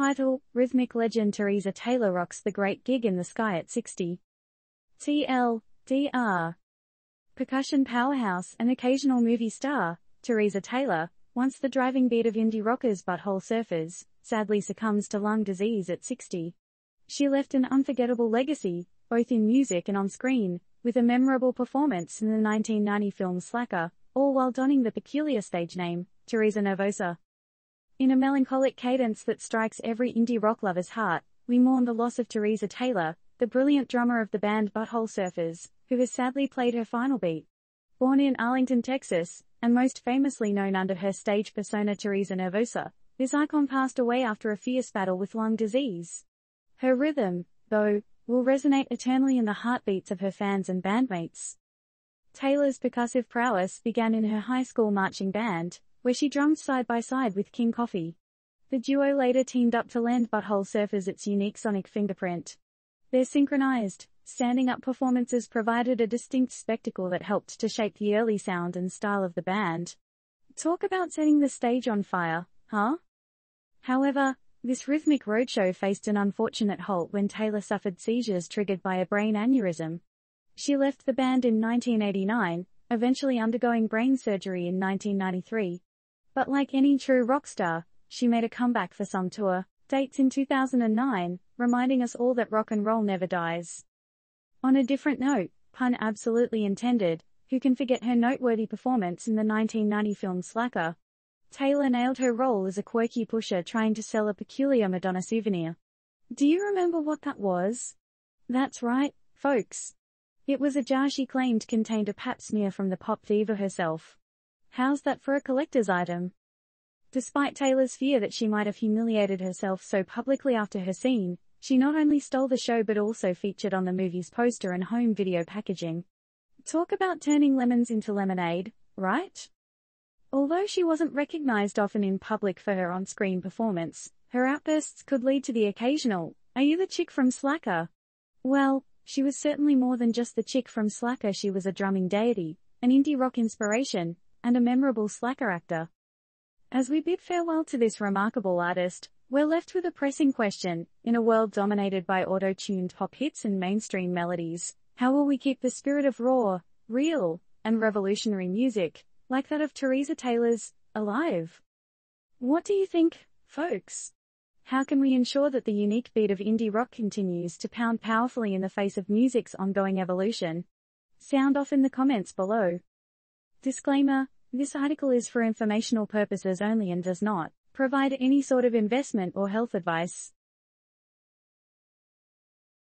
Title, Rhythmic legend Teresa Taylor rocks the great gig in the sky at 60. TL, DR. Percussion powerhouse and occasional movie star, Teresa Taylor, once the driving beat of indie rockers butthole surfers, sadly succumbs to lung disease at 60. She left an unforgettable legacy, both in music and on screen, with a memorable performance in the 1990 film Slacker, all while donning the peculiar stage name, Teresa Nervosa. In a melancholic cadence that strikes every indie rock lover's heart, we mourn the loss of Teresa Taylor, the brilliant drummer of the band Butthole Surfers, who has sadly played her final beat. Born in Arlington, Texas, and most famously known under her stage persona Teresa Nervosa, this icon passed away after a fierce battle with lung disease. Her rhythm, though, will resonate eternally in the heartbeats of her fans and bandmates. Taylor's percussive prowess began in her high school marching band, where she drummed side by side with King Coffey. The duo later teamed up to land Butthole Surfers its unique sonic fingerprint. Their synchronized, standing up performances provided a distinct spectacle that helped to shape the early sound and style of the band. Talk about setting the stage on fire, huh? However, this rhythmic roadshow faced an unfortunate halt when Taylor suffered seizures triggered by a brain aneurysm. She left the band in 1989, eventually undergoing brain surgery in 1993. But like any true rock star, she made a comeback for some tour dates in 2009, reminding us all that rock and roll never dies. On a different note, pun absolutely intended, who can forget her noteworthy performance in the 1990 film Slacker? Taylor nailed her role as a quirky pusher trying to sell a peculiar Madonna souvenir. Do you remember what that was? That's right, folks. It was a jar she claimed contained a pap smear from the pop diva herself. How's that for a collector's item? Despite Taylor's fear that she might have humiliated herself so publicly after her scene, she not only stole the show but also featured on the movie's poster and home video packaging. Talk about turning lemons into lemonade, right? Although she wasn't recognized often in public for her on-screen performance, her outbursts could lead to the occasional, are you the chick from Slacker? Well, she was certainly more than just the chick from Slacker she was a drumming deity, an indie rock inspiration, and a memorable Slacker actor. As we bid farewell to this remarkable artist, we're left with a pressing question, in a world dominated by auto-tuned pop hits and mainstream melodies, how will we keep the spirit of raw, real, and revolutionary music, like that of Teresa Taylor's, alive? What do you think, folks? How can we ensure that the unique beat of indie rock continues to pound powerfully in the face of music's ongoing evolution? Sound off in the comments below. Disclaimer, this article is for informational purposes only and does not provide any sort of investment or health advice.